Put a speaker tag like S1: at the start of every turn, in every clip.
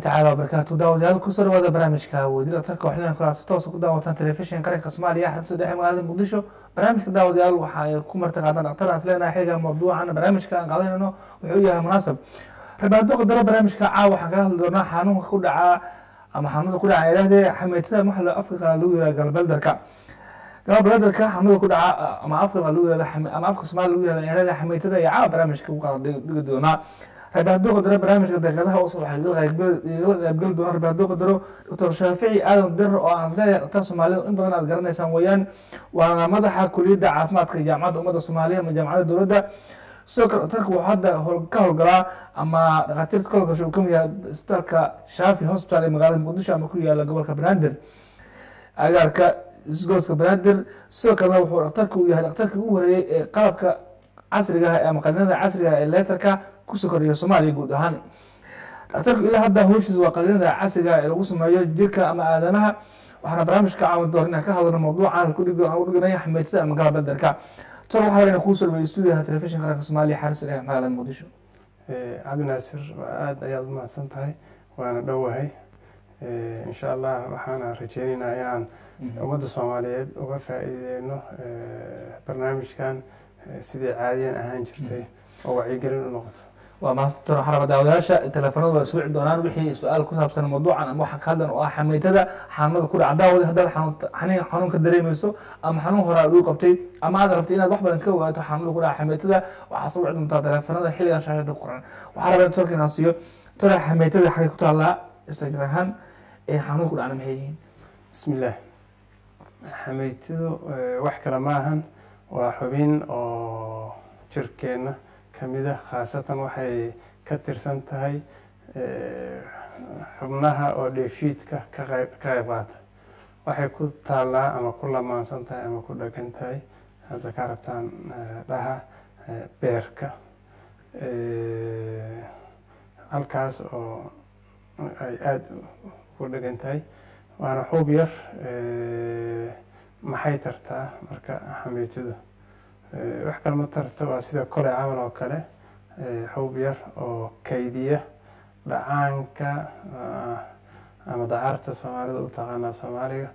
S1: tacaala wabarakaatu daawadayaal ku soo dhawaada barnaamijka weydiil atarka waxlinan kulaas toos ku daawataan telefishin qaranka soomaaliya xarunta dhexe magaalada muqdisho. Barnaamijka daawadayaal waxa ay ku marti qaadaan dhaktar aan isleenahay xiligan mawduucan barnaamijka aan qaadanayno wuxuu yahay munaasab. Rabaado qadaro barnaamijka caawa waxaan kaga hadli doonaa xanuunka ku dhacaa ama xanuunada ku dhaca idhahdee xameytada maxla afka qalaad lagu yihahdo galbaldarka galbaldarka xanuunada ku dhaca ama afka ama afka soomaaliya lagu yihahdo idhahdee xameytada iyo caawa barnaamijka ku qaada dhigi doonaa rabaado qadaro barnaamijka daqiiqadaha us waxaa igala doona rabaado qadaro doctor shaafici aadan dirar oo aan leeyahay dhaktar soomaalida in badan aad garanaysaan weeyaan waana madaxa kuliyadda caafimaadka jaamacadda ummadda soomaaliya ama jaamacadda dowladda. Sidoo kale dhaktarka wuxuu hadda ka howlgalaa ama dhakhaatiirta ka howlgasho uu ka mid yahay isbitaalka shaafi hospital ee magaalada muqdisho ama ku yaalla gobolka banaadir agaarka isgooska banaadir. Sidoo kalena wuxuu dhaktarka u yahay dhaktarkii ugu horeeyey ee qalabka casriga ah ama qalinada casriga ah ee leetarka ku soo kordhiya soomaaliya guud ahaan. Dhaktarku ilaa hadda howshiis waa qalinada casriga ee lagu sameeyo jirka ama aadamaha waxaana barnaamijka caawin doona inaan ka hadlano mawduuca aan u dhiganaya xameytada ama galabeldarka tor waxaa inaan kuu salweyay stuudiyaha telefishinka qaranka soomaaliya xariis dhexe magaalada muqdisho.
S2: Cabdi naasir aada ayaad u mahadsan tahay waana dhowahay insha allah waxaana rajeyneynaa inaan ummadda soomaaliyeed uga faa-iideyno barnaamijkan sidii caadiyan ahaan jirtay oo wacyigelin u noqoto
S1: waa maastor waxaa raba daawadayaasha teleefanada waa iswici doonaan wixii su'aal ku saabsan mawduucan ama waxa ka hadlan oo ah xameytada xanuunada ku dhaca daawada haddaad xanuun xanuun ka dareemayso ama xanuun hore aad u qabtay ama aad rabtay inaad wax badan ka ogaato xanuunada ku dhaca xameytada waxaa soo wici doontaa teleefanada xilligan shaashada qoran. Waxaa raba in torka inaan siiyo tore xameytada xagay ku taallaa isla jir ahaan ee xanuun ku dhacna maxay yihiin?
S2: Bismillaah xameytidu wax kale ma ahan. Waa xubin oo jirkeenna kamida khaasatan waxay ka tirsan tahay xubnaha oo dheefiidka ka qayb qaata. Waxay ku taallaa ama ku lamaansan tahay ama ku dhagan tahay hadda ka rabtaan dhaha beerka. Halkaas oo ay aada ugu dhagan tahay waana xuub yar maxay tartaa marka xameytidu wax kale ma tarta waa sida kole camal oo kale. Xuub yar oo kaydiya dhacaanka ama dacarta soomaalida u taqaanaa soomaaliga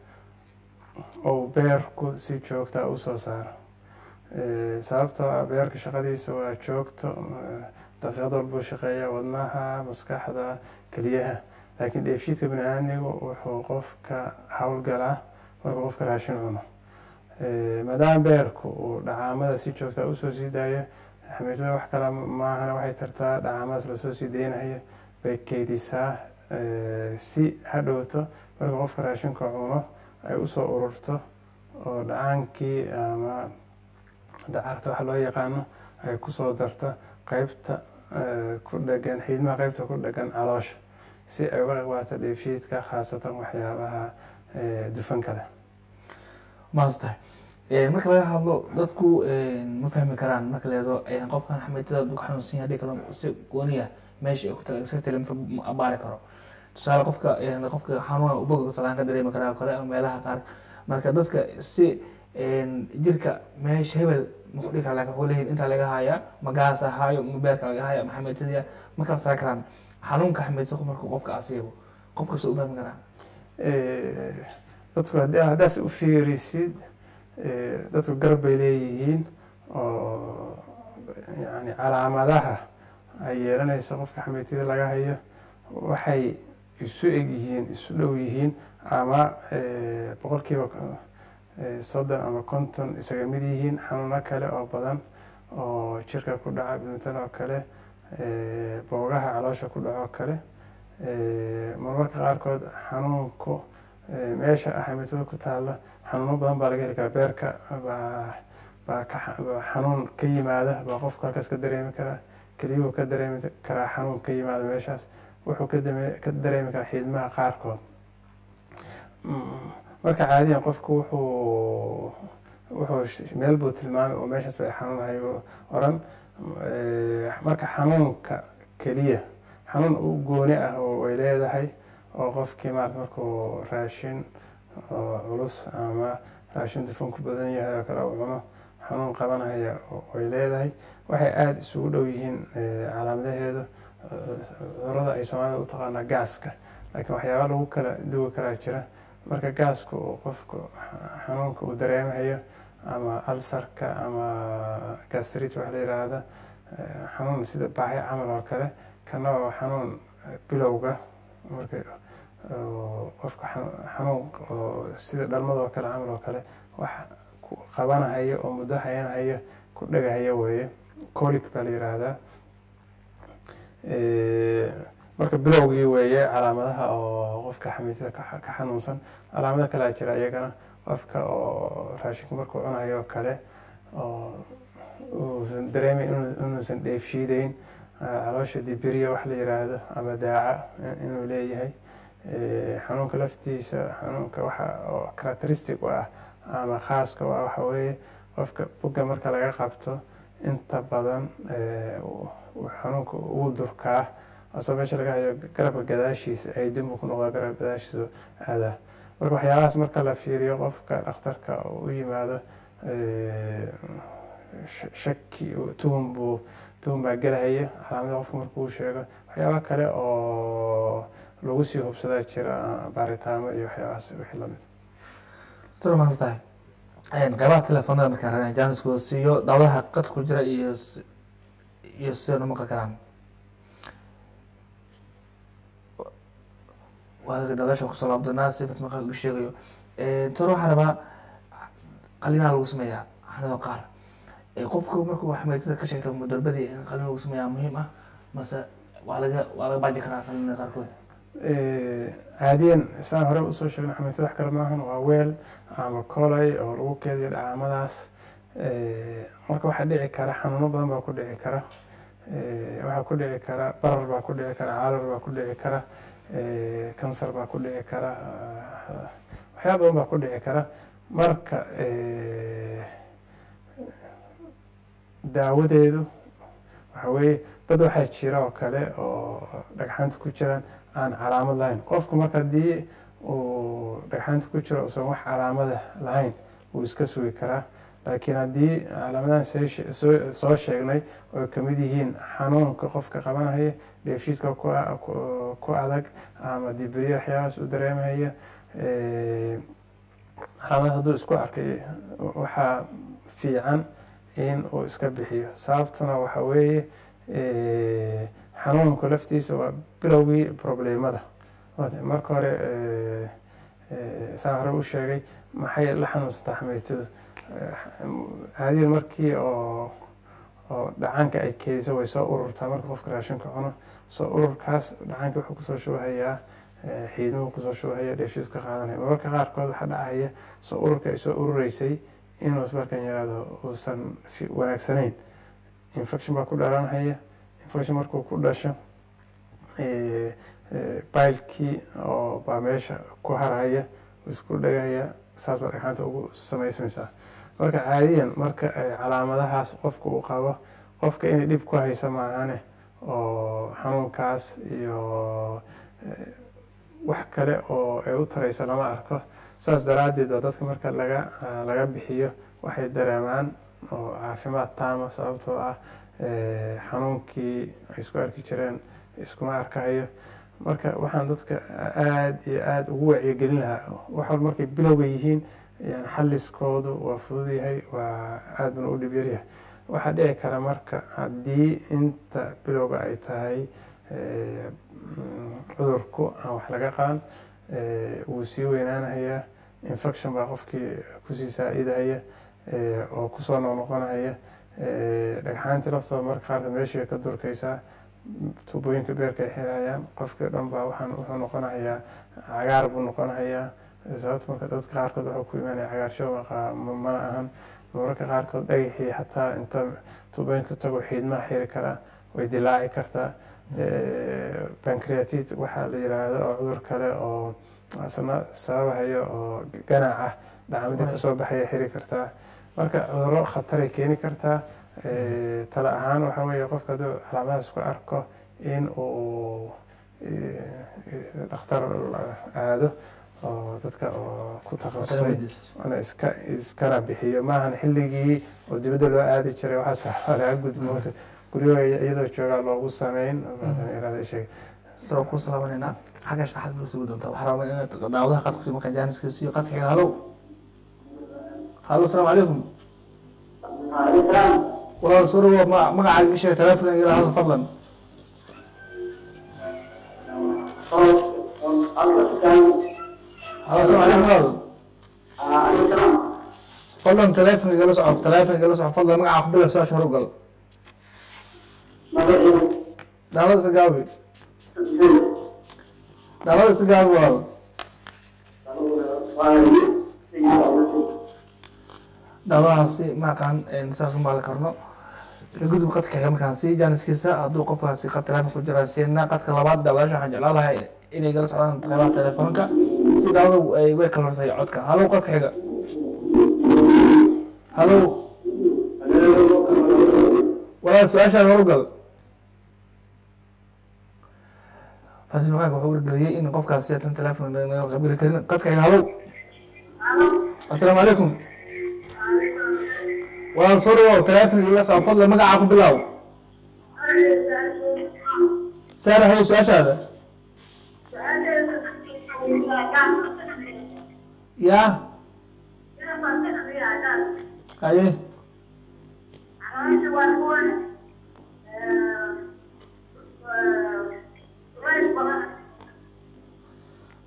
S2: oo beerku si joogta u soo saaro. Sababtoo ah beerka shaqadiisa waa joogto daqiiqad walbuu shaqeeya wadnaha maskaxda keliyaha laakiin dheefshiidka bini aadmigu wuxuu qofka howlgalaa markuu qofka raashin cuno maadaama beerku uu dhacaamada si joogta u soo sii daayo xameytada wax kale maahana waxay tartaa dhacaamadaas la soo sii deynayo bay keydisaa si hadhowto marka qofka raashinka cuno ay u soo ururto oo dhacaankii ama dacarta waxa loo yaqaano ay ku soo darto qeybta ku dhagan xiidmaha qeybta ku dhagan caloosha si ay uga qeybqaato dheefshiidka khaasatan waxyaabaha dufanka leh
S1: maas tahay marka laga hadlo dadku ma fahmi karaan. Marka leedo qofkan xameytada du ka xanuunsan yahay kalo si gooniya meesha ku tala ma abaari karo. Tusaale qofka qofka xanuuna uboga talaan ka dareemi karaa kale ama meelaha qaar. Marka dadka si jirka meesha hebel ma ku dhigi kara laakiin wuxuu leeyihiin intaa laga haayaa ma gaas ahaayo ma beerka laga haayo ma xameytadiya ma kala saari karaan. Xanuunka xameytada marka qofka asiibo qof u fahmi karaa
S2: dadku haddaas u fiirisid dadku garab bay leeyihiin oo yani calaamadaha ay yeelanayso qofka xameytida laga hayo waxay isu eg yihiin isu dhow yihiin ama boqolkiiba soddon ama konton isaga mid yihiin xanuuno kale oo badan oo jirka ku dhaca bintan oo kale boogaha caloosha ku dhaco kale. Marmarka qaarkood xanuunku meesha xameytada ku taalla xanuuno badan baa laga heli karaa. Beerka baa xanuun ka yimaada baa qofku halkaas ka dareemi karaa. Keliyuhu ka dareemi karaa xanuun ka yimaada meeshaas. Wuxuu ka dareemi karaa xiidmaha qaarkood. Marka caadiyan qofku wuxuu wuxuu meel buu tilmaamay oo meeshaas bay xanuunhay oran. Marka xanuunka keliya xanuun u gooni ah oo ay leedahay oo qofkii maarata markuu raashin oo culus ama raashin dufan ku badan yahay oo kale u cuno xanuun qabanaya ay leedahay waxay aada isugu dhow yihiin calaamadaheedu cudurrada ay soomaalida u taqaanaa gaaska. Laakiin waxyaaba lagu kala duwi karaa jira. Marka gaaska uu qofku xanuunka uu dareemayo ama alsarka ama gastrit waxa la yidhaahda xanuun sida baahi camal oo kale kana xanuun bilowga. Marka qofka xanuun sida dhalmada oo kale camal oo kale wax qabanahaya oo muddo hayanhaya ku dhegahaya weeye. Colic baa la yidhaahdaa marka bilowgii weeye calaamadaha oo qofka xamiisada ka xanuunsan calaamado kalea jira iyagana qofka oo raashinka markuu cunayo oo kale oo uusan dareemayn inuusan dheefshiideyn caloosha dibiriya wax la yiraahdo ama daaca inuu leeyahay xanuunka laftiisa xanuunka waxa oo characteristic u ah ama khaaska u ah waxa weeye qofka bugga marka laga qabto inta badan xanuunka uu durkaa asoo meesha laga hayo garabka gadaashiisa ay dib ku noqdaa garabka gadaashiisa aadaa marka waxyaabahaas marka la fiiriyo qofka dhakhtarka u yimaado shaki tuhum buu tuhum baa gelahaya calaamada qofka markuu sheego. Waxyaaba kale oo lagu sii hubsadaa jira baaritaamo iyo waxyaabahaas wixii la mid
S1: sida maanta tahay? Qeybaha telefoonada markaan rabnaa jaaniskooda siiyo dawdaha qad ku jira iyo iyo sidaynu maqli karaan. Waa dabeesha ku soo laabdanaa sifat maqal uu sheegayo. Tor waxaa rabaa qalinaha lagu sameeyaa xanado qaar. Qofku markuu xameytada ka sheegta mudarbadii in qalin lagu sameeyaa muhiim ah mase waa laga waa laga baaji karaa qalinada qaarkood
S2: caadiyan saan hore u soo sheegna xameytada wax kale maahan waa weel ama colay oo lagu keediyo dhacaamadaas marka waxaa dhici kara xanuuno badan baa ku dhici kara. Waxaa ku dhici kara barar baa ku dhici kara caalar baa ku dhici kara. Kansar baa ku dhici kara. Waxyaaba badan baa ku dhici kara. Marka daawadeedu waxa weeye dad waxaa jira oo kale oo dhagxaanta ku jiraan aan calaamad lahayn. Qofku marka haddii uu dhagxaanta ku jiro uusan wax calaamada lahayn wuu iska sugi karaa. Laakiin haddii calaamadahan soo sheegnay oo ka mid yihiin xanuunka qofka qabanaya dheefshiidka ku adag ama dibiriya waxyaabahaas u dareemaya calaamad hadduu isku arkay waxaa fiican in uu iska bixiyo. Sababtuna waxa weeye xanuunka laftiisa waa bilowgii probleemada marka hore saa hore u sheegay maxay la xanuunsataa xameytadu caadiyan markii oo oo dhacaanka ay keediso way soo ururtaa. Marka qofka raashinka cuno soo ururkaas dhacaanka wuxuu ku soo shubahayaa xiidmuhu ku soo shubahaya dheefshiidu ka qaadanaya. Mararka qaarkood waxaa dhacaya soo ururka ay soo urureysay inuu markan yaraado uusan wanaagsanayn. Infection baa ku dhalanhaya infection markuu ku dhasho bailkii oo baa meesha ku harhaya isku dhagaya saas baa dhagxaanta ugu samaysmaysaa marka caadiyan marka calaamadahaas qofka uu qabo qofka inay dhib ku haysa maahane oo xanuunkaas iyo wax kale oo ay u taraysa lama arko saas daraaddeed baa dadka marka laga laga bixiyo waxay dareemaan oo caafimaad taama sababtoo ah xanuunkii ay isku arki jireen iskuma arkahayo marka waxaan dadka aada iyo aada ugu wacyigelin lahaa. Wax walba markay bilowga yihiin yani xalliskoodu waa fudud yahay waa aada buna u dhib yaryahay waxaa dhici kara marka haddii inta bilowga ay tahay cudurku aan wax laga qaan wuu sii weynaanhayaa infection baa qofkii ku sii saa-idahaya oo ku soo noqnoqonaya dhagxaantii laftooda marka qaarka meeshii ka durkaysaa tuubooyinka beerka ay xirayaan qofkii dhan baa waxaan wuxuu noqonahayaa cagaar buu noqonahayaa sababta marka dadka qaarkood wuxuu ku imaanaya cagaarshow mana ahan. Mararka qaarkood dhagaxii xataa inta tuubooyinka tago xiidmaha xiri karaa way dilaaci kartaa bancreatit waxaa la yiraahdo oo cudur kale oo asna sababahayo oo ganac ah dhacmada ka soo baxaya xiri kartaa marka cuduro khataray keeni kartaa tala ahaan waxa weeye qofka hadduu calaamadaas ku arko in uu dhakhtar aado oo dadka oo ku takhasusay ona iska iskana bixiyo. Maahan xilligii oo dibadda loo aadi jiray waxaas waxaa laga gudmo guryaha iyadoo joogaa loogu sameyn. Irada sheeg.
S1: Soo ku salaabanayna xagga sharaxaad buu sugi doontaa waxaa rabaa inaad daawadaha qadka markaan jaaniska siiyo qadka xiga halow halo asalaamu calaykum walaal soo dhawow ma magacaaga ii sheeg telefonka ila hadal fadlan. Halo asalaamu calaykum walaal fadlan telefonka igala soco telefonka igala soco. Fadlan magaca ku bilab su'aasha hor u gal daalada isa gaabi daalada isa gaabi. walaal daaladahaasi ma aqaan saas u maali karno ka gudub qadka sii jaaniskiisa hadduu qofkaasi qad telefonka ku jira siina qadka labaad daawadaasha waxaan jeclaan lahay inay gala socdaan qeybaha telefoonka si daawada ay way kala codka halow qadka xiga halow walaal su'aashaan horugal fasimaqaanka wuxuu wargeliyey in qofkaasi aysan telefoon naga qabgeli karin qadka xiga halow asalaamu calaykum soo dhawow telefonka ila soo fadla magacaa ku bilaaw saara hayo su'aashaada ya haye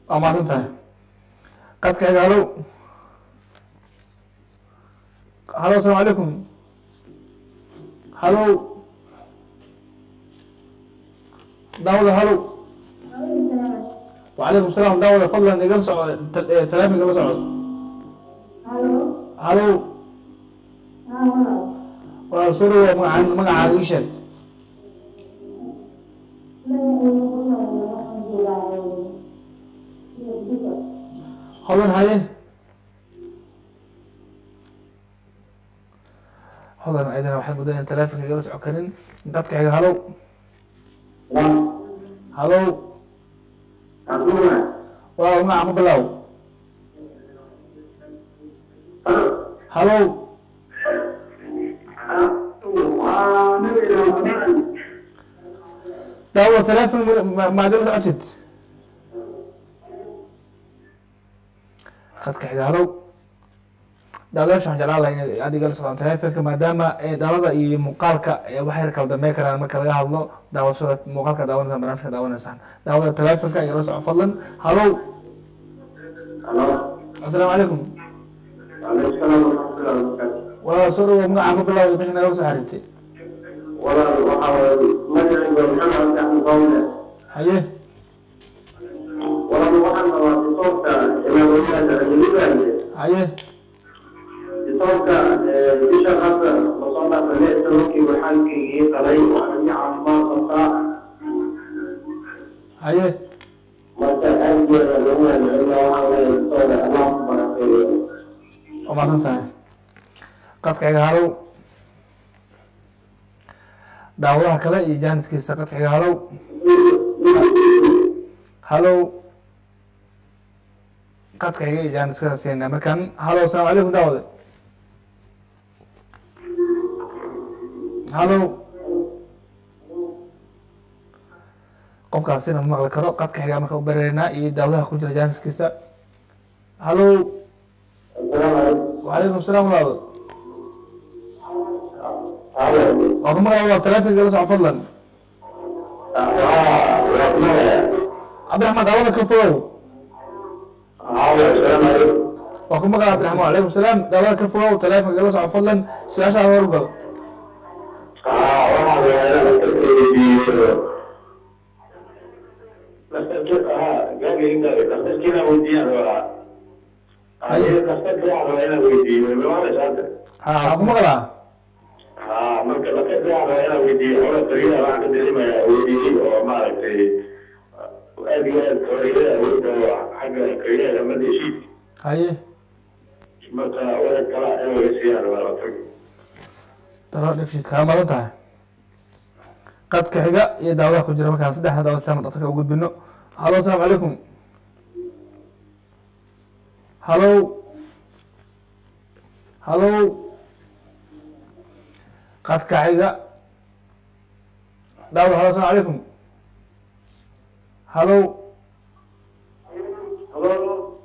S1: waa mahadsan tahay qadka xiga halow halo asalaamu calaykum halow daawada halow wacalaykum salaam daawada fadlan igala soco telefonka igala soco halow walaal soo dhawow magacaan magacaaga ii sheeg. Hodan haye hodan ayadana waxaad muddaa in telefonka igala soco karin. Qadka xiga halow. Halow. Walaal magaca ku bilaaw halow. Daawada telefon maad ila socotid? Qadka xiga halow daawadaasha waxaan jeclaan laha in aad igala socdaan telefonka maadaama daalada iyo muuqaalka waxay kala dambeyn karaan marka laga hadlo daawashada muuqaalka daawanaysaan barnaamijka daawanaysaan daawada telefonka igala soco fadlan. Halow asalaamu calaykum walaal soo dhawow magaca ku bilaaw meesha nagala soo xiriirtay haye. Haye
S3: bisha hadda la soo dhaafay sababkii waxaalkaygii qalay waxaan i caafimaad qabtaa?
S1: Haye.
S3: Marka aadgeeda lagu celceliyo waxaa weeye sooda allah ku barakeeyo
S1: waa mahadsan tahay. Qadka xiga halow. Daawadaha kale iyo jaaniskiisa qadka xiga halow. Halow. Qadka xiga iyo jaaniskada siina. Markaan halow asalaamu calaykum daawade halow qofkaasina ma maqli karo qadka xigaa marka u bereynaa iyo daawadaha ku jira jaaniskiisa halow wacalaykum salaam walaal waa ku maqlaa waa telefonka la soco fadlan. Cabdiraxmaan daawada ka fogow waa ku maqlaa cabdiraxmaan wacalaykum salaam daawada ka fogow telefonka la soco fadlan. Su'aashaada ku maqlaa
S3: marka inaan weydiiyo xola tariya waxaan ka dareemayaa weydiiyey oo maaragtay aad iyo aad horeeyada awoodda xagga kariyaha ama heshiis
S1: haye
S3: marka wada kala in laga siiyaan waa la tag
S1: dalo dhifshid kaa madan tahay qadka xiga iyo daawadaha ku jira markaan saddexda daawad sana dhaqtarka u gudbino halo asalaamu calaykum. Halow halow qadka xiga
S3: daawud halo asalaamu calaykum. Halo.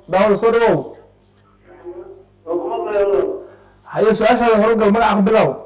S3: Daawud soo dhawow. Haye su'aashaada horugal magaca ku bilow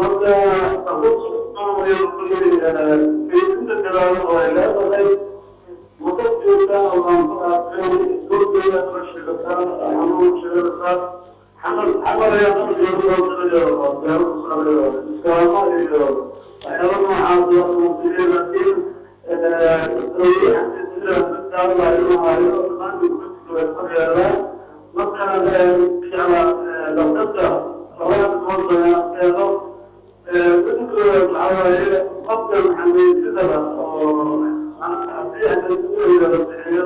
S3: wanda a wasu kuma ya kulle da fesin da jiragen wa'ila ba zai mutattuta a wani kai dole ya rashe da ta a hannun shirar ta حمل يا أخي يقول لك يا رب يا رب يا رب يا رب يا رب يا رب يا رب يا رب يا رب يا مثلا في على لو تبدا صلاه الموضوع يا رب dadku waxaa waaye qofka maxamaysidaba oo haddii adadkuweeda la bixiyo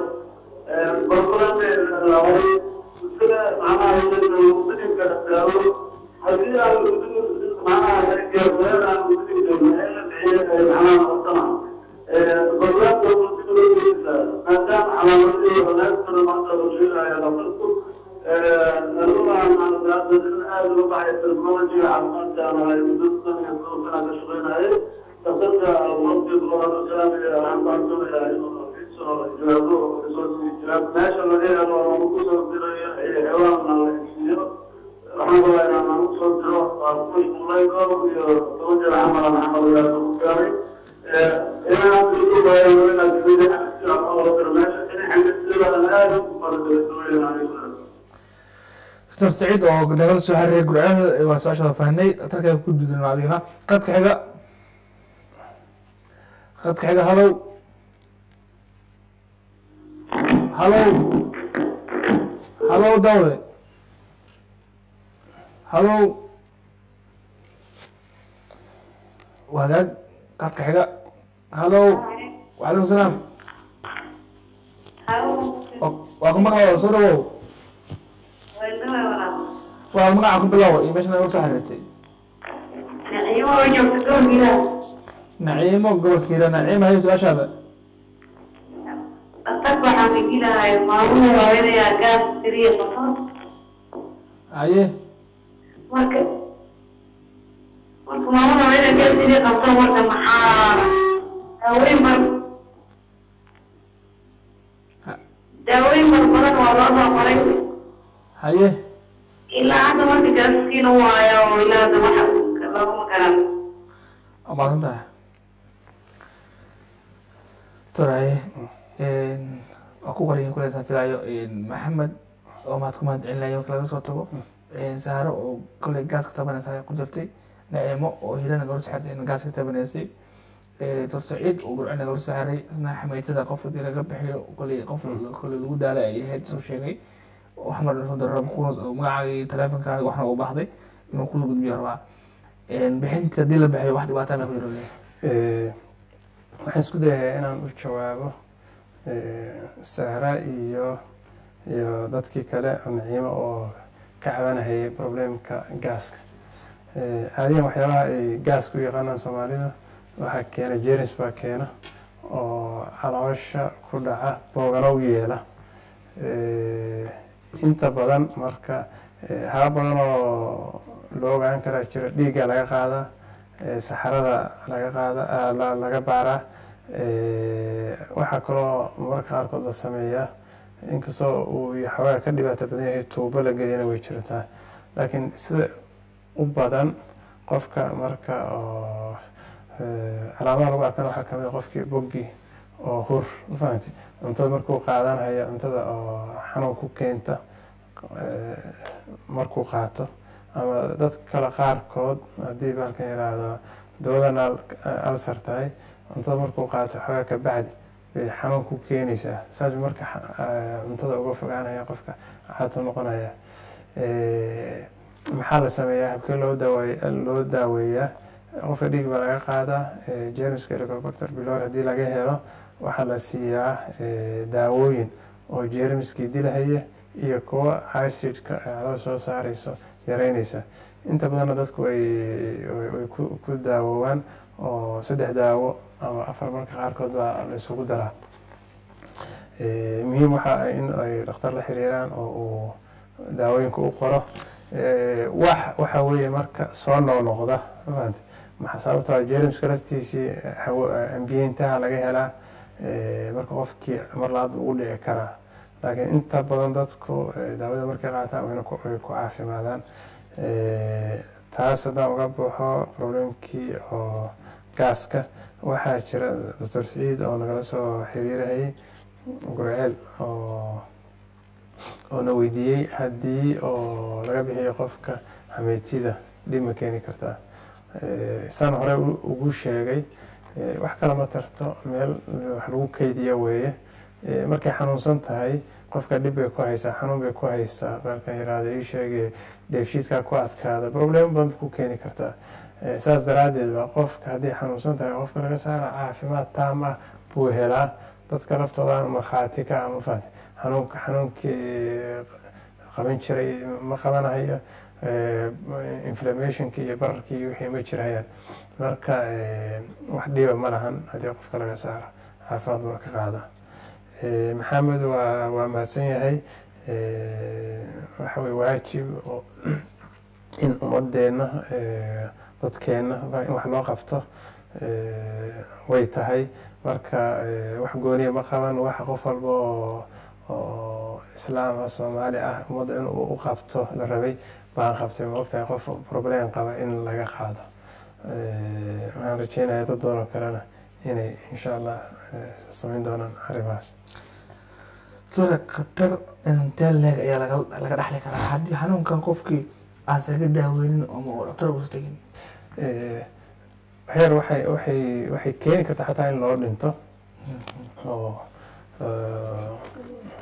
S3: barbaranteeda laabay bulshada macnaha iyada muslimka dhaqaalo haddii aan macnaha geermeel aan muslimka maxay la bixiyo macnaha qofkana barbaranka muslimka maadaama calaamadii wanaagsan
S1: marka
S3: la sheegaya lafadku اللغة عن ذلك الآن وضع التكنولوجيا عن قدام على المدرسة يدرسون على شغلين عليه تصدى الوقت بلغة الكلام عن بعضهم إلى جلابه جلاب ناشر إلى الله مقصر إلى حوارنا رحمة الله إلى ما مقصر إلى مش ملايكة ويتوجه عمل محمد إلى الكاري إلى أن تقول إلى أن تقول إلى أن تقول إلى أن تقول إلى أن تقول إلى أن تقول إلى أن تقول
S1: doctor saciid oo nagala soo xariiray gurceel waa su'aashaada fahnay dhakhtarkaaga ku dudino adigna qadka xiga. Qadka xiga halow halow halow dawde halow wagaag qadka xiga. Halow wacalaykum salaam. Waa ku maqlaa soo dhawow waa magaca ku bilow iyo meesha naga soo xiriirtay naciimo gobolkiira naciimo hayo su'aashaada haye
S4: daaweyn mar badan waa loo soo qoray
S3: haye
S4: ilaa hadda marka gaaskiina waayo ilaa hadda waxa loogama garan.
S3: Waa mahadsan tahay. Doctor haye waa ku qoriyin kuleysan filaayo maxamed oo mahad ku mahad marka laga soo tago. Saaro oo kolley gaaska tabanaysa ku jirtay. Naciimo oo hirana gala soo xirtay in gaaska tabanaysay doctor saciid oo gurcin nagala soo xiray isna xameytada qof haddii laga bixiyo kolley qof kolley lagu daalay ay ahayd soo sheegay daro magacaagii teleefonkaaga waxna u baahday inuu ku soo gudbiyo rabaa wax dhibaata ma ku jiro
S2: waxaan isku dayayaa inaan u jawaabo sahra iyo iyo dadkii kale oo naciimo oo ka cabanahayay problemka gaaska. Caadiyan waxyaabaha ay gaaska u yaqaanaan soomaalida waxaa keena jenis baa keena oo caloosha ku dhaca booganow yeela inta badan marka haba badan oo loo ogaan karaa jira dhiigga laga qaadaa saxarada laga qaada laga baaraa waxaa kaloo mararka qaarkood la sameeyaa. Inkastoo uu xoogaa ka dhibaato badan yahay tuubo la geliyana way jirtaa laakiin sida u badan qofka marka oo calaamada lagu arkana waxaa ka mid a qofkii boggi oo hur mafahanti cuntada markuu qaadanaya cuntada oo xanuun ku keenta markuu qaato. Ama dad kale qaarkood haddii baalkan yiraahdo dawadan alsar tahay cuntada markuu qaato xoogaa ka bacdi bay xanuun ku keenaysaa. Saas marka cuntada uga fogaanaya qofka caato noqonaya maxaa la sameeyaa? Habkee loo daaweey loo daaweeyaa? Qofka dhiig baa laga qaadaa jeermiska helicobacter pylori haddii laga helo waxaa la siiyaa daawooyin oo jeermiskii dilahaya iyo kuwa acidka caloo soo saareyso yareyneysa inta badanna dadku ay ku daawoowaan oo saddex daawo ama afar marka qaarkood baa la daraa. Muhiim waxaa in ay dhakhtar la xiriiraan oo uu daawooyinka u qoro. Wax waxa weeye marka soo noqnoqda sababta jeermiska laftiisii ambiyeyntaha laga helaa marka qofkii mar labaad ugu dhici karaa laakiin inta badan dadku daawada markay qaataan way ku caafimaadaan. Taas haddaan uga baxo problemkii oo gaaska waxaa jira doctor saciid oo nagala soo xiriirayay gurceel oo oo na weydiiyey haddii oo laga bixiyo qofka xameytida dhib ma keeni kartaa. Saan hore ugu sheegay wax kale ma tarto meel wax lagu keydiya weeye. Markay xanuunsan tahay qofka dhib bay ku haysaa xanuun bay ku haysaa baalkan yiraahdo ii sheegay dheefshiidkaa ku adkaada problem badan ku keeni kartaa. Saas daraaddeed baa qofka haddii xanuunsan tahay qofka laga saara caafimaad taam ah buu helaa. Dadka laftoodan markhaati ka ama fahamte xanuunka xanuunkii qaban jiray ma qabanahayo inflammationki iyo bararkii iyo wixii ma jirhayaan marka wax dhiba ma lahan haddii qofka laga saaro caafimaad buu ka qaada maxamed waa waa mahadsan yahay. Waxa weye waajib in ummadeenna dadkeenna in wax loo qabto way tahay. Marka wax gooniya ma qaban waxa qof walba oo oo islaam soomaali ah ummadda in uu u qabto la rabay baan qabtay ma ogtahay qof problem qaba in laga qaado waxaan rajeynayaa dad badan oo kalena inay insha allah samayn doonaan arrimahaas.
S1: Khatar intee leeg ayaa laga laga dhexli karaa. Haddii xanuunkan qofkii aan saga daaweynin ama dhaktar uusa tegin
S2: waxyar waxay waxay waxay keeni kartaa xataa in loo dhinto. Oo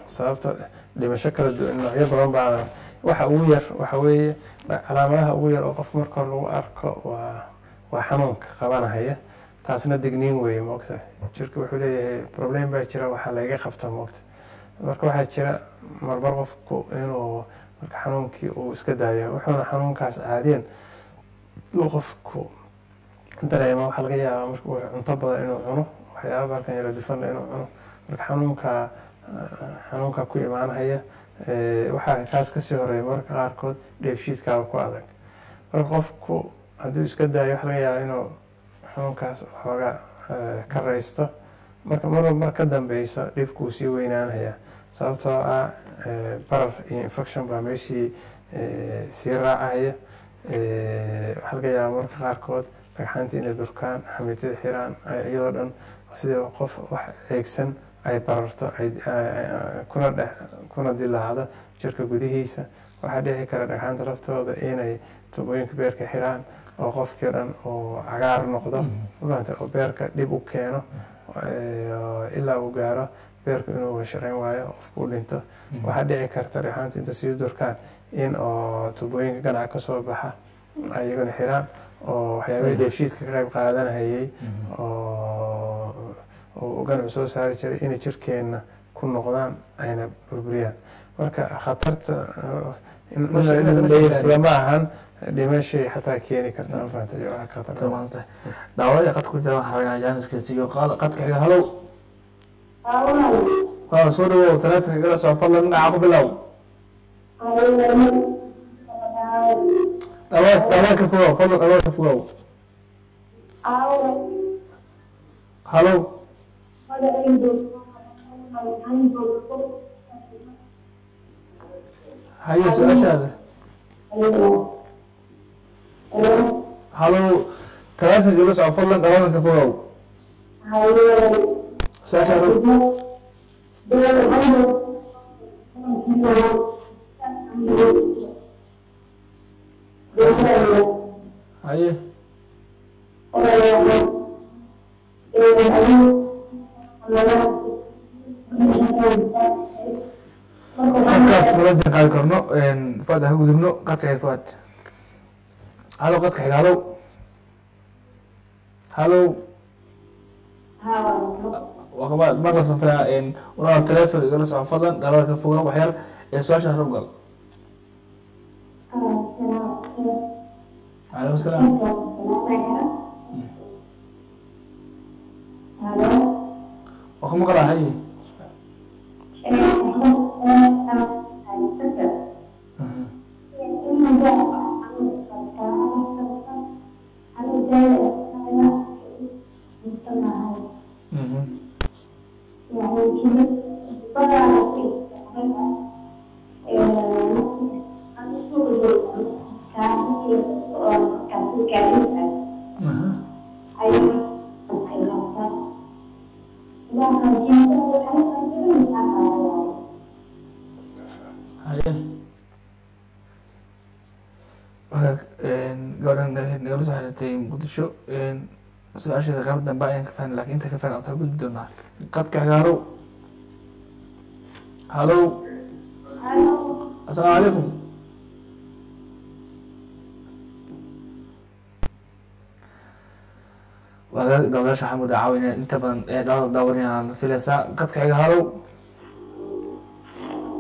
S2: sababta dhimasho kala duwan noocyo badan baana waxa ugu yar waxa weeye calaamadaha ugu yar oo qofka marka hore lagu arko waa waa xanuunka qabanahaya taasna digniin weeye maogta. Jirka wuxuu leeyahay problem baa jira waxaa layga qabta maogta. Marka waxaa jira marmar qofku inuu marka xanuunkii uu iska daayo wuxuuna xanuunkaas caadiyan uu qofku dareema waxaa laga yaabaa marka uu cunto badan inuu cuno waxyaaba balkan yara dufanle inuu cuno. Marka xanuunka xanuunka ku imaanhaya waxaa kaas ka sii horreeya mararka qaarkood dheefshiidkaaba ku adag. Marka qofku hadduu iska daayo waxa laga yaabaa inuu xanuunkaas xoogaa ka raysto marka marwal mar ka dambeyso dhibkuu sii weynaanaya sababtoo ah barar iyo infection baa meeshii sii raacaya waxaa laga yaabaa marka qaarkood dhagxaantii inay durkaan xamiitada xiraan iyadoo dhan sidii qof wax eegsan ay bararto kuna dilaacdo jirka gudihiisa. Waxaa dhici kara dhagxaanta laftooda inay tubooyinka beerka xiraan oo qofkii o dhan uu cagaar noqdo. Maanta oo beerka dhib u keeno ilaa uu gaaro beerku inuu shaqeyn waayo qofku u dhinto. Waxaa dhici karta dhagxaantu inta sii durkaan in oo tubooyinka ganaca ka soo baxa ayagana xiraan oo waxyaabahii dheefshiidka ka qayb qaadanahayay oo ganacu soo saari jiray inay jirkeenna ku noqdaan ayna burburiyaan. Marka khatarta inlayrsada ma ahan dhimashay xataa keeni karta mafahanta khatar
S1: daawada qadka ku jira waxaa rabaa jaaniska siiyo qadka xiga halow waa soo dhawow taleefonka igala soo fadlan magaca ku bilow. Dhawaad dhawaad ka fogow fadlan dhawaad ka fogow. Halow haye su'aashaada halow taleefonka igala soo fadlan dhawaad ka fogow haye qadkaas nala jaan qaadi karno fuad ha gudubno qadka xiga fuad halo qadka xiga halow kaba marla safraa walaal teleefon igala soco fadlan dhalada ka fogaa waxyar ee su'aasha u gal calaykum salaam waa ku maqlaa su'aasheeda qaab dambe ayaan ka fahna laakiin inta ka fahn aan soo gudbi doonaa qadka cagaarow halow asalaamu calaykum gabdasha xamud caawin inta badan ee dhaawada daawanayaan filaysaa qadkayga harow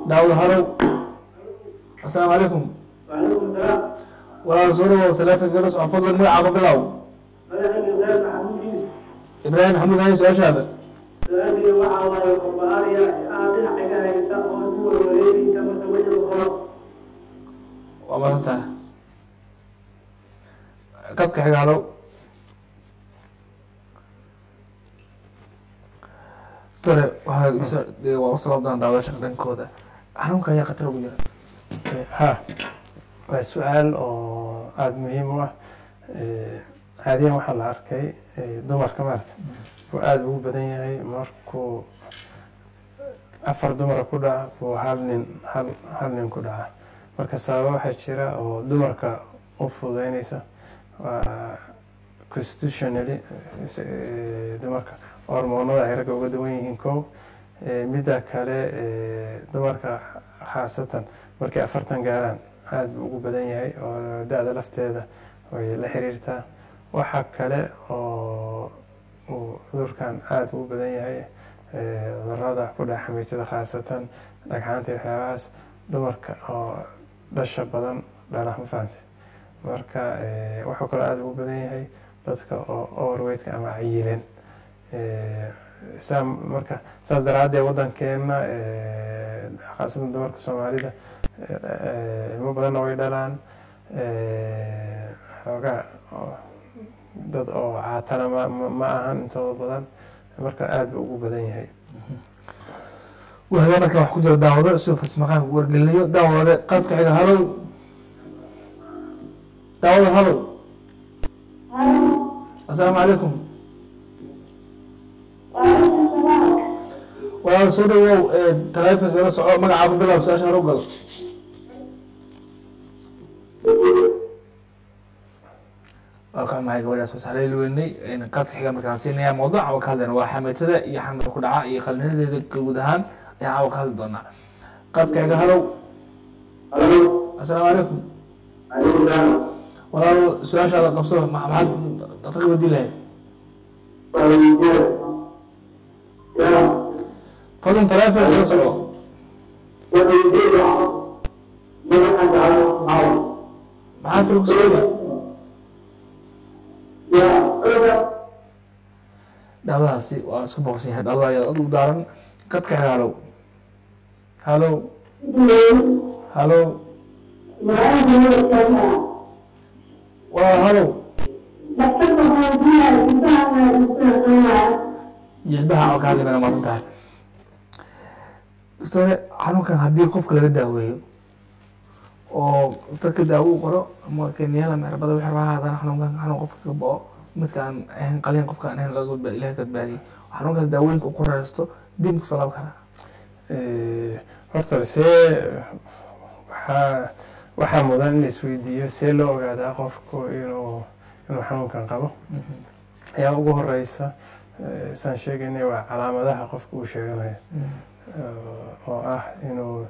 S1: dhaawada harow asalaamu calaykum walaal soo dhawow teleefonka garas oo fadlan magacaaba bilow ibraahim maxamuud hay su'aashaada
S5: su'aashii waxaa waaye baariya aan dhinaca oo ku warwareegaysa marka wejiga horo
S1: waa masantaha kabka xiga halow tore waa usalaabdaan daawadaasha dhankooda xanuunka ayaa khatar ugu jira.
S2: Eh, ha. Waa su'aal oo aada muhiim u ah. Eh, caadiyan waxaa la arkay dumarka maarata uu aada ugu badan yahay. Markuu afar dumara ku dhaca buu hal nin hal nin ku dhaca. Marka sababa waxaa jira oo dumarka u fududeynaysa waa constitutionally dumarka hormoonada ay ragga uga duwan yihiin kow. Midda kale dumarka khaasatan markay afartan gaaraan aada buu ugu badan yahay oo da-da lafteeda way la xiriirtaa waxa kale oo uu cudurkan aada ugu badan yahay eh, cudurrada ku dhaca xamiitada khaasatan dhagxaanta waxyaabahaas dumarka oo dhasha badan dhala ma fahante marka eh, wuxuu kaloo aada ugu badan yahay dadka oo overweightka ama cayilen Eh, marka saas daraaddeed waddankeena eh, khaasatan dumarka soomaalida eh, eh, ilmo badanna way dhalaan. Eh, xoogaa oo- dad oo caatana ma ahan intooda badan. Marka aada buu ugu badan yahay.
S1: Wahada marka wax ku jira daawado sidoo farsmaqaanka u wargelinayo. Daawade qadka xiga hallow daawada hallow assalaamu calaykum walaal soo dhawow teleefonka la soco magacaaba bilow su'aasha u gal waakaan mahay gabadhaas wasaaleeli weynay qad xiga markaan siinayaa mawduuca caawa ka hadlayna waa xameetada iyo xamar ku dhaca iyo qalinadeeda guud ahaan ayaan caawa ka hadli doonaa qadka xiga halow asalaamu calaykum walaal su'aashaada qabso maxaad daktarka badii lahayd? Fadlan taleefon iska soco maxaa turku socoya socda daawadahaasi waa isku boqsan yahay. Dhalada ayaa u daaran. Qadka xiga hallow hallow hallow waa hallow jilbaha oo ka hadlimana maadan tahay doctore xanuunkan haddii qofka laga daaweeyo oo doctorka daawo u qoro ama kenyaala meerbada wixii raha haadaan xanuunkan xanuun qofka ka bao midka aan ahayn qalin qofka aan ahayn laga ilahay ka badbaadiyay xanuunkaas daawooyinka u qoraysto dib ku soo laaban karaa.
S2: Eh, horta see waxaa waxaa mudan in la isweydiiyo see loo ogaadaa qofku inuu inuu xanuunkan qabo. Ayaa ugu horeysa eh, saan sheegaynay waa calaamadaha qofka uu sheeganayo. Eh, oo ah inuu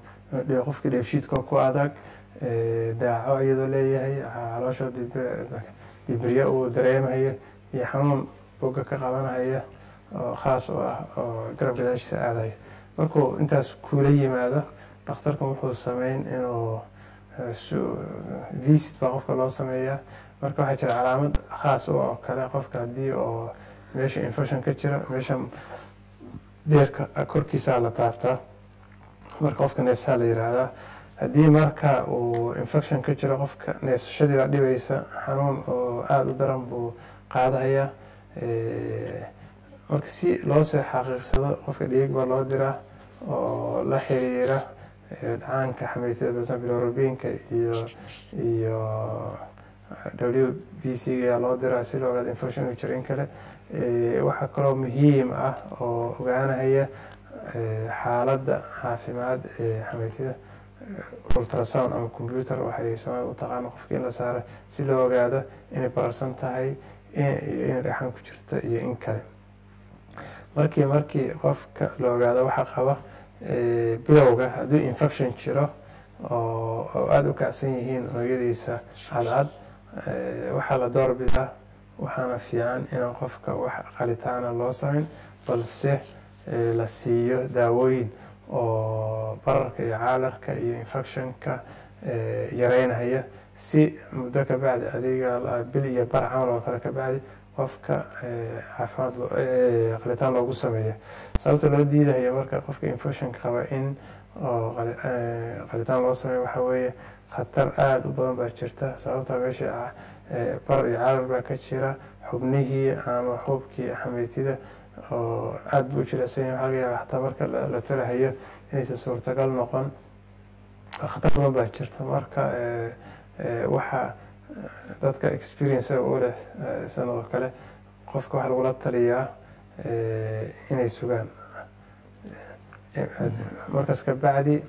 S2: qofkii dheefshiidka ku adag daaco iyadoo leeyahay caloosha dib- dibiryo uu dareemayo iyo xanuun bogga ka qabanaya oo khaas u ah oo garab gadaashiisa aadaya. Markuu intaas kuula yimaado dhakhtarkan wuxuu sameyn inuu visit baa qofka loo sameeyaa. Marka waxaa jira calaamad khaas u ah oo kale qofka haddii oo meesha infection ka jira meesha beerka korkiisaa la taabtaa. Marka qofka neefsaha la yiraahdaa haddii marka uu infection ka jiro qofka neefsashadii baa dhibaysa xanuun oo aada u daran buu qaadaya Eh, marka si loo soo xaqiiqsado qofka dhiig baa loo diraa oo la xiriira eh, dhacaanka xameytada basan bilirubinka iyo iyo w b c ayaa loo diraa si loo infection uu jiro in kale. Eh, waxaa kaloo muhiim ah oo ogaanaya eh, xaaladda caafimaad ee xameytida ultrasound ama computer waxay soomaalida u taqaano qofka in la saaro si loo ogaado inay bararsan tahay in- inay dhexan ku jirto iyo in kale. Markii markii qofka la ogaado waxa qaba bilowga hadduu infection jiro oo aada u kacsan yihiin hooyadiisa cadcad waxaa la doorbidaa waxaana fiican inaan qofka wax qalitaana loo samayn balse la siiyo daawooyin oo bararka iyo caalarka iyo infectionka eh, yareynaya si muddo ka bacdi adiga bil iyo bar camal oo kale ka bacdi qofka eh, caafimaad eh, qalitaan loogu sameeyo. Sababta loo diidaya marka qofka infectionka qaba in qalitaan loo sameeyo waxaa weeye khatar aada u badan baa jirta. Sababta meesha ah, eh, bar iyo caalar baa ka jira xubnihii ama xuubkii xameytida oo aada buu yahay waxaa laga yaabaa xataa marka la tolahayo inaysan suurtagal noqon. Khatar badan baa jirta. Marka eh, eh, waxa eh, dadka experience u leh eh, sanadoo kale qofka waxaa lagula taliyaa inay sugaan. Markaas ka bacdi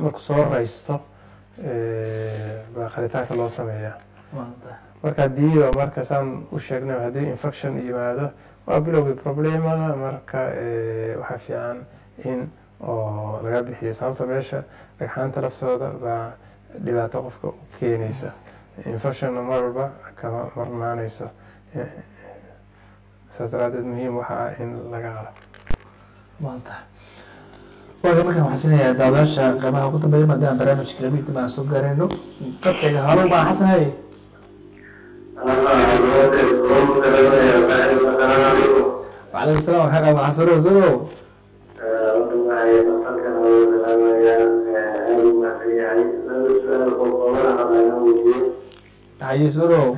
S2: marku soo raysto baa qalitaanka loo sameeyaa marka haddii marka saan u sheegnay haddii infection yimaado waa bilowgii problemada marka eh, waxaa fiican in oo laga bixiyo sababta meesha dhagxaanta laftooda baa dhibaato qofka u keenaysa. Infectionna mar walba kama marnaanayso Eh, saas daraadeed muhiim waxa ah in laga qalo.
S1: Waaga markaan waxaan siinayaa daawadayaasha qeybaha ugu dambeeya maadaama barnaamijka qiimihiisa baan soo gaarayno. Qadkayga halo baan xasan وعليكم السلام ورحمة الله حسنوا سنوا حي سنوا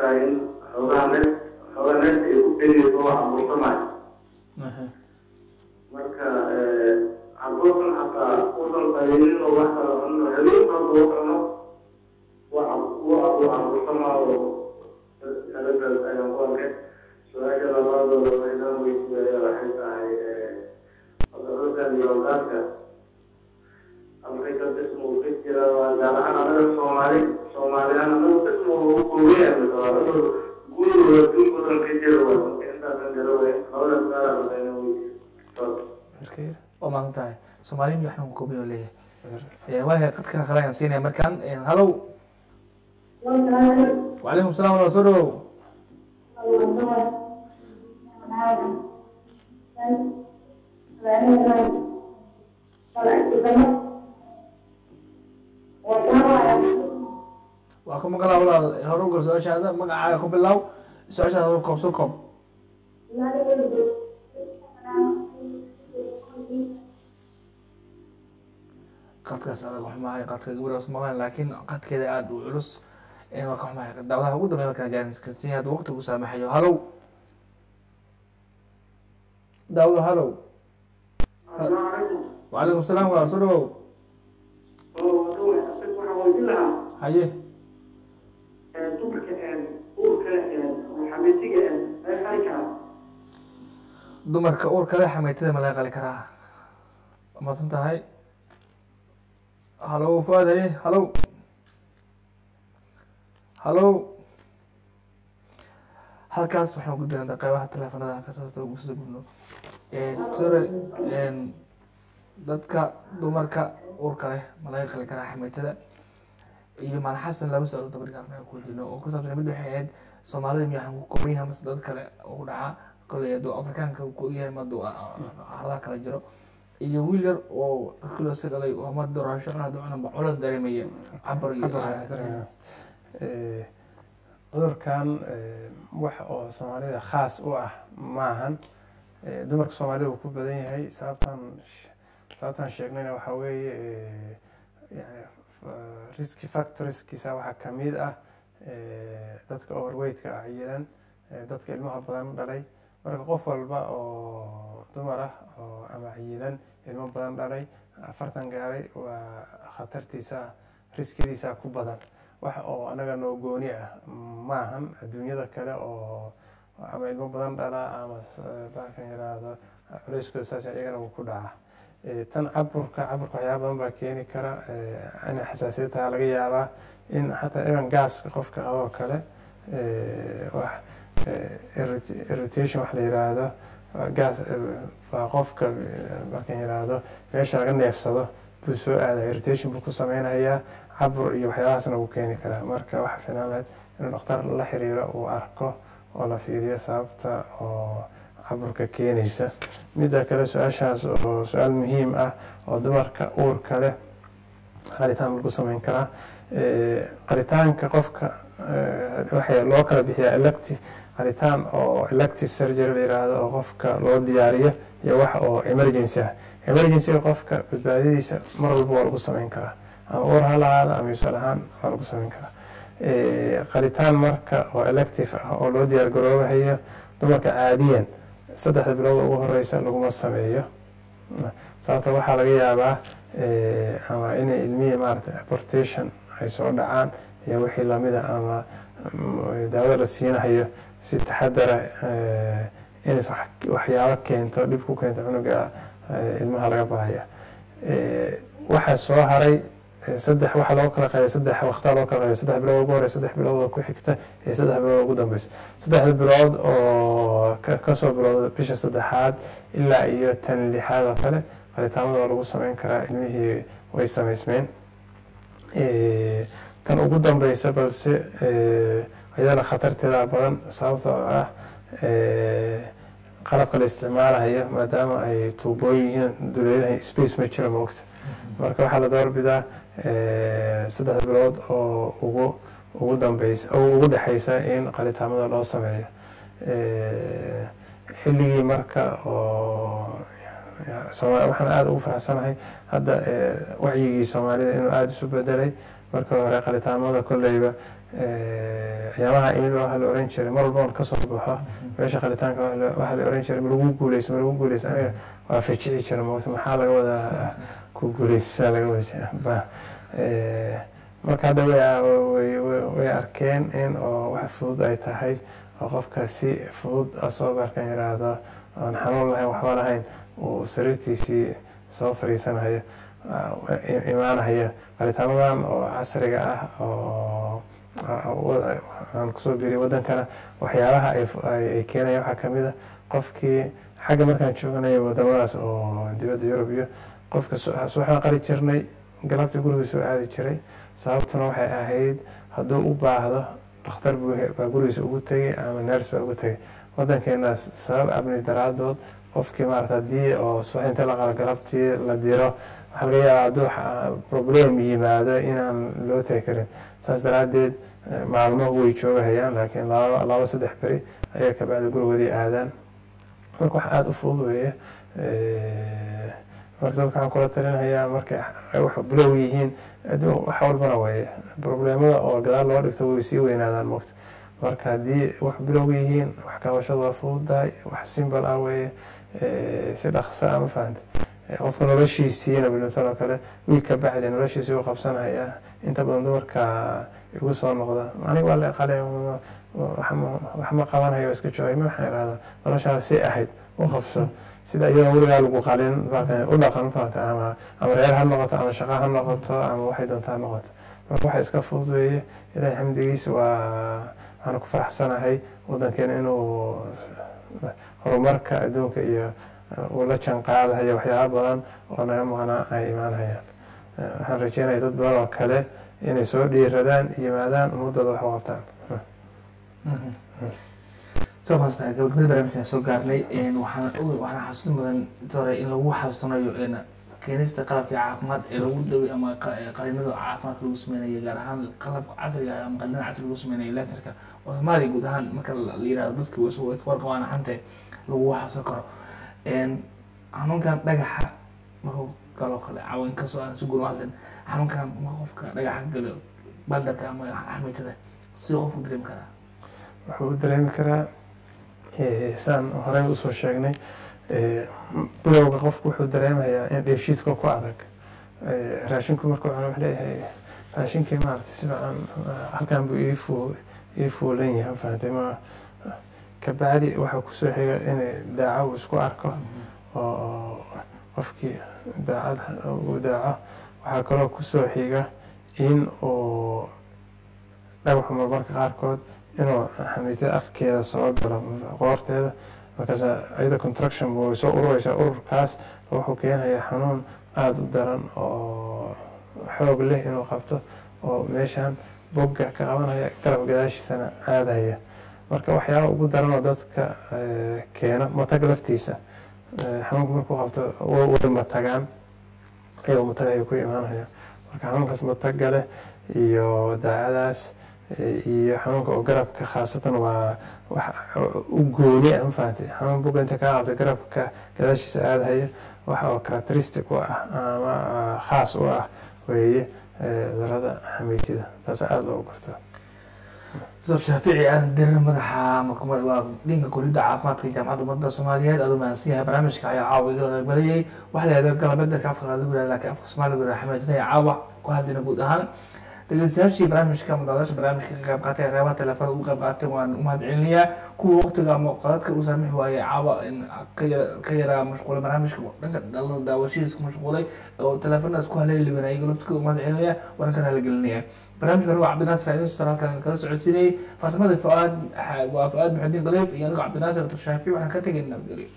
S1: Thank you. xoogaa me xoogaa meesha ay ku dhegeyso waa abuursamaayo
S3: marka haduusan xataa usan qabeelin oo wax kala cunin habeen haduu cuno waa kuwa uu abuursamaayo kaladaas ayaan ku arkay su'aasha labaadooda maydaan weydiyaaya waxay tahay cuduradan iyo ogaadka afrika qismuu ka jira waa gaar ahaan anaga soomaali soomaaliyaan anagu qismuu ugu koogayaa waa
S1: maasan tahay soomaali madax nunkoobi oo leeyahay. Waa qadka kale aan siinaya markaan halow wacalaykum salam wala soo dhawow Thank you waa ku maqlaa walaal hore gal su'aashaada magacaaga ku bilow su'aashaada hore koob soo koob. Qadkaas adag xumahay qadka gabadhaas maqlaan laakiin qadkeeda aada u culus. Waa ka xumahay dacwadaha ugu dambeya markaa gaarin kasi waqti ku saamaxayo halow. Daawado halow. Wacalaykum salaam walaal soo dhawow haye. Dumarka uurka leh xameytada ma laga qali karaa. Maadsan tahay? Halow fuaad haye halow. Halow. Halkaas waxaan ku diraa qeybaha teleefanada ka soo gudno. Sore dadka dumarka uurka leh ma laga qali karaa xameytada iyo maal xasan laba su'aal dabarka arnaa ku weydiino. Oo ku saabsan mid waxay ahayd soomaalida miyaa ku kooban mase dad kale ugu dhacaa koley hadduu afrikaanka ku yahay ma hadduu caradaha kala jiro. Iyo wiil yar oo dhalay oo ma doraasho hadduu cunaba culas dareemaya. Cabar iyo
S2: Eh, cudurkan eh, wax oo soomaalida khaas u ah maahan. Eh, dumarka soomaalida uu ku badan yahay. Sababtan sababtan sheegnayna waxaa weeye yani riski factorieskiisa waxaa ka mid ah. Dadka overweightka ah eh, dadka ilmaha badan dhalay marka qof walba oo dumar ah oo ama ciidan ilmo badan dhalay afartan gaaray waa khatartiisa riskidiisa ku badan. Wax oo anaga noo gooni ah maahan adduunyada kale oo ama ilmo badan dhala ama bahalkan yiraahdo culeyskooda saas iyagana wuu ku dhaca. Tan caburka caburka waxyaaba badan baa keeni kara inay xasaasiyad tahay laga yaabaa in xataa even gaaska qofka qabo oo kale wax irritation wax la yiraahdo waa gaas eh, waa qofka eh, markan yiraahdo meesha laga neefsado buu soo aada irritation buu ku sameynayaa cabur iyo waxyaabahaasna wuu keeni karaa. Marka waxa filan lahayd inuu dhakhtar la xiriiro uu arko oo la fiiriyo sababta oo caburka keenaysa. Midda kale su'aashaas oo su'aal muhiim ah oo dumarka uurka leh qalitaan lagu sameyn karaa. Eh, qalitaanka qofka eh, waxaa loo kala bixiyaa elective qalitaan oo elective surgery la yiraahdo oo qofka loo diyaariyo iyo wax oo emergency ah. Emergencyga qofka badbaadadiisa mar walba waa lagu sameyn karaa. Ama uur ha lahaada ama yuusal ahaan waa lagu sameyn karaa. Eh, qalitaan marka oo elective ah oo loo diyaar garoobahayo dumarka caadiyan saddexda bilood ugu horeysa laguma sameeyo. Sababta waxaa laga yaabaa eh, ama inay ilmihii maaragtay abortation ay soo dhacaan iyo wixii lamida ama mm, daawada la siinahayo si taxadara eh, inays wax- waxyaabo keento dhib ku keento cunuga eh, ilmaha laga bahaya Eh, waxaa soo haray saddex waxaa loo kala qeybay saddex waqtaa loo kala qeybay saddex bilood ugu horeysa saddex bilood oo ku xigta iyo saddex bilood ugu dambeysa saddexda bilood oo ka- ka soo bilowda bisha saddexaad ilaa iyo tan lixaad oo kale qalitaamada waa lagu sameyn karaa ilmihii way sameysmeen tan ugu dambeysa balse iyadana khatarteeda badan sababtoo ah eh, qalabka la isticmaalayo maadaama ay tuubooyin yihiin duleelahay space ma jiro moogta marka waxaa la doorbidaa eh, saddex bilood oo ugu ugu dambeysa oo ugu dhexeysa in qalitaamada loo sameeyo. Eh, xilligii marka oo waxaan aada ugu faraxsanahay hadda wacyigii soomaalida inuu aada isu bedelay marka hore qalitaamada kolleyba eh, ayaamaha imid baa waxaa la oran jiray mar walba on ka soo baxo meesha qalitaanka waxaa la- oran jiray malagu guuleyso malagu guuleyso aniga waa fijici jira moogta maxaa laga wadaa? Ku guuleysa laga wada jira ba. Eh, marka hadda way arkeen in oo wax fudud ay tahay oo qofka si fudud asoo markan yiraahdo aan xanuun lahayn waxba lahayn uu sariirtiisii soo fadhiisanayo ah, i- imaanayo qalitaamadan oo casriga ah oo aan ku soo biiriyay wadankana waxyaabaha ay keenaya waxaa ka mid a qofkii xagga markaan jooganaya wadamadaas oo dibadda yurub iyo qofka su- subaxdaan qali jirnay galabtii guriga soo aadi jiray. Sababtuna waxay ahayd hadduu u baahdo dhakhtar baa gurigiisa ugu tegay ama ners baa ugu tegay wadankeena sabab amni daraadood qofkii maarata haddii oo subax inta la qalo galabtii la diro waxaa laga yaabaa hadduu problem yimaado inaan loo tegi karin. Saas daraadeed eh, maalmo way joogahayaan laakiin laba laba saddex beri ayaa kabacdi gurigoodii aadaan. Marka wax aada u fudud weeye Eh, marka dadka waxaan kula talinayaa markay ay wax bilow yihiin adduun wax walbana weeye. Problemada oo gadaal loo dhigto way sii weynaadaan mogta marka haddii wax bilow yihiin wax kabashada waa fududahay wax simbal ah weeye si dhaqso ah ma fahanta qofka noloshiisiina bilimtan oo kale wiil ka bacdi noloshiisii u qabsanaya inta badan dumarka igu soo noqda aniga waa la iqale wax ma- waa iska joogay ma waxaan ihahdaa noloshaas si ahayd u qabso sida iyadoo weligaa lagu qalin u dhaqan ma fahanta ama ama reer ha noqoto ama shaqo ha noqoto ama waxay doonta ha noqoto marka waxa iska fudud weeye ilaahay xamdigiisa waa waxaan ku faraxsanahay wadankeena inuu horumarka adduunka iyo uu la jaan waxyaaba badan oo naga maqnaa ay imaanayaan. Waxaan rajeynaya dad badan oo kale inay soo dhiiradaan yimaadaan ummadooda wax u qabtaan.
S1: Soo maastaa gabagabada barnaamijkan soo gaarnay waxaan xasuusin mudan hore in lagu xasuusanayo keenista qalabka caafimaad ee lagu daway ama qalinada caafimaadka lagu sameynayo gaar ahaan qalabka casriga ah ama qalinada casriga lagu sameynayo laserka oo soomaaliya guud ahaan marka la yiraahdo dadka warqabaan xante lagu xasuusan karo. Xanuunkan dhagaxa markuu galoo kale caawin ka soo aan si guur xanuunkan marka qofka dhagaxa galo baldarka ama axmeytada si qofku dareemi karaa?
S2: Wuxuu dareemi karaa saan horey u soo sheegnay bilowga qofku wuxuu dareemayaa in dheefshiidka ku adag. Raashinku markuu cuno wuxuu leeyahay raashinkii maarata si fiican halkan buu ii fuu ii fuulan yahay fahamtay ma kabacdi waxaa ku soo xiga in daaco uu isku arko oo qofkii daacad uu daaco. Waxaa kaloo ku soo xiga in uu dhagaxu marmarka qaarkood inuu xamiitada afkeeda soo galo qoorteeda markaas iyada contraction way soo urureysaa ururkaas wuxuu keenayaa xanuun aada u daran oo xoog leh inuu qabto oo meeshan bogga ka qabanaya garab gadaashiisana aadaya. Marka waxyaaba ugu daran oo dadka keena matag laftiisa xanuunka markuu qabto way matagaan. Ayagoo matag ayuu ku imaanaya marka xanuunkaas mataga leh iyo daacadaas iyo xanuunka garabka khaasatan waa wax u gooni ah mafahantay xanuun buga inta kaa qabta garabka gadaashiisa aadahaya waxa oo characteristic u ah ama khaas u ah weeye cudurrada xameytida. Taas aada loogu garta
S1: doctor shaafici aadan dirir madaxa waa dhinka koridda caafimaadka jaamacadda ummadda soomaaliyeed. Aad u mahadsan yahay barnaamijka ayaa caawa igala qaybgalayay waxaa la yihahda galbeedka afka lagu yihahda laakiin afka soomaaliga lagu yihahda xameytada caawa ku hadlayna guud ahaan dhegeystayaashii barnaamijka madaadaasha barnaamijka ka qayb qaatay qeybaha telefoonada uga qayb qaatay waan u mahad kuwa waqtiga ama qadadka u saamix waayey caawa in ka yaraa mashquulay barnaamijka dhanka dhalada daawashihiis ku mashquulay oo telefoonadaas ku haleeli wanaa iyaga laftiga u mahad celinaya ka halagelinaya barnaamijkan waa cabdinaasir aysan halkan kala socodsiinayay faatimada fuaad waa fuaad maxudiin qaliif iyo anigo cabdinaasir dr shaafi waxaan ka tegay nabadgelyo